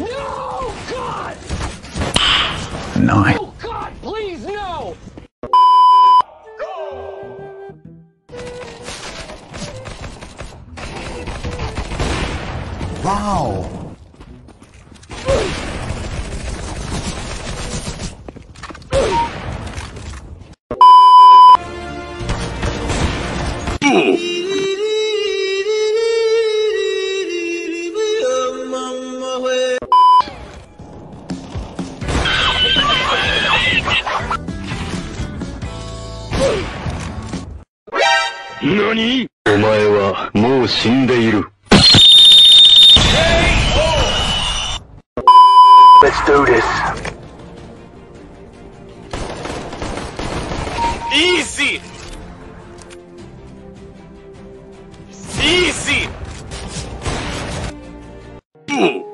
No! God! Nine. Oh, God, please, no! Wow. 何お前はもう死んでいる。Let's do this. Easy. Easy. Boom.